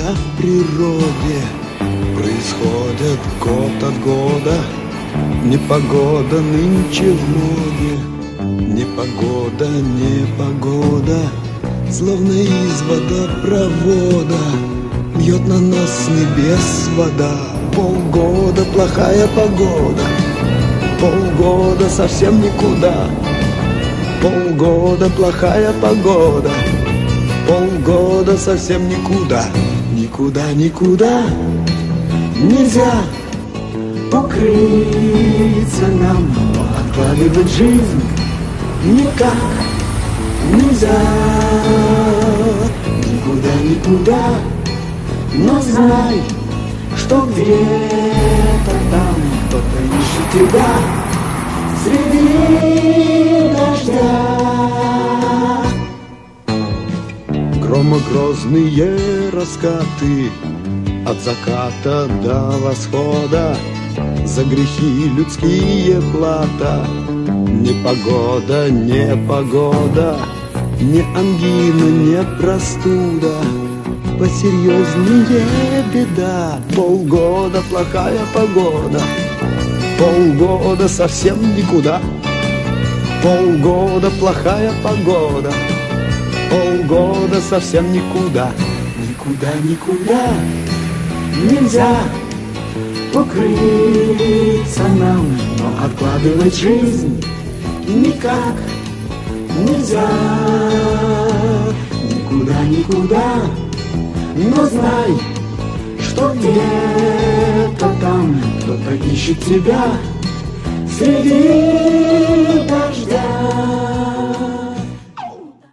события в природе. Происходят год от года. Непогода нынче в моде. Непогода, непогода. Словно из водопровода. Бьет на нас с небес вода. Полгода плохая погода. Полгода совсем никуда. Полгода плохая погода. Полгода совсем никуда Никуда, никуда Нельзя укрыться нам. Но откладывать жизнь никак нельзя. Никуда, никуда Но знай, что где-то там Кто-то ищет тебя Громогрозные раскаты. От заката до восхода За грехи людские плата. Непогода, непогода Не ангина, не простуда. Посерьезнее беда. Полгода плохая погода. Полгода совсем никуда. Полгода плохая погода Полгода совсем никуда. Никуда, никуда Нельзя укрыться нам Но откладывать жизнь никак нельзя. Никуда, никуда Но знай, что где-то там Кто-то ищет тебя среди